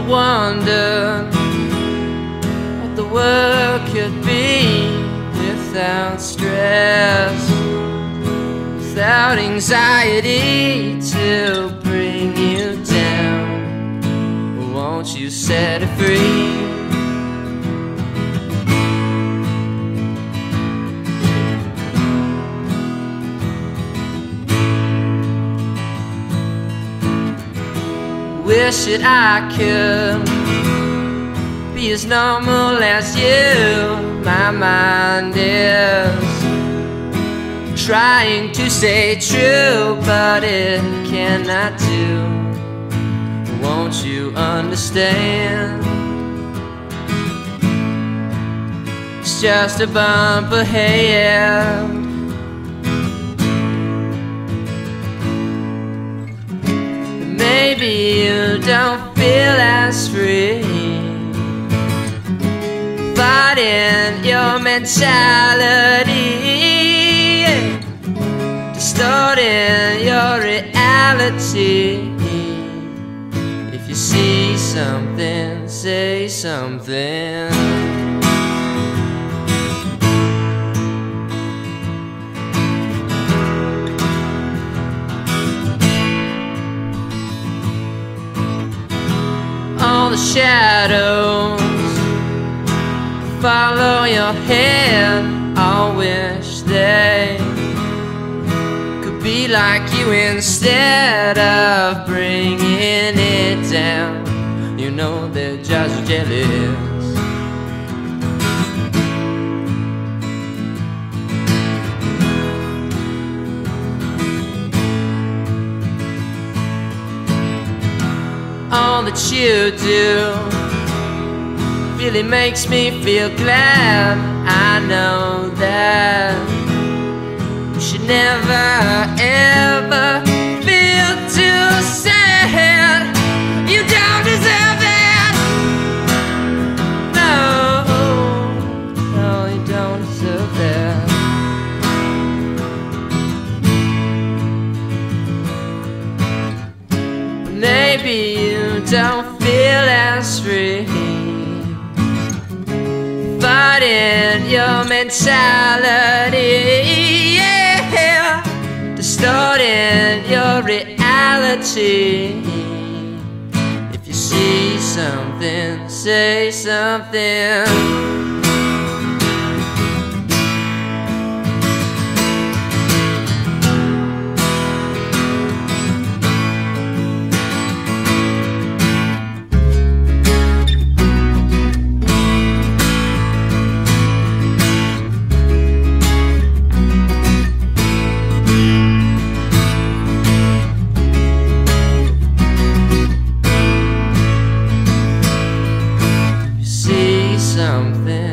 wondered what the world could be without stress, without anxiety to bring you down. Won't you set it free? Wish that I could be as normal as you. My mind is trying to stay true, but it cannot do. Won't you understand? It's just a bump ahead. Maybe don't feel as free. Fighting your mentality Distorting your reality. If you see something, say something the shadows follow your head. I wish they could be like you instead of bringing it down. You know they're just jealous. All that you do really makes me feel glad. I know that you should never ever Maybe you don't feel as free. Fighting your mentality Yeah Distorting your reality. If you see something, say something something.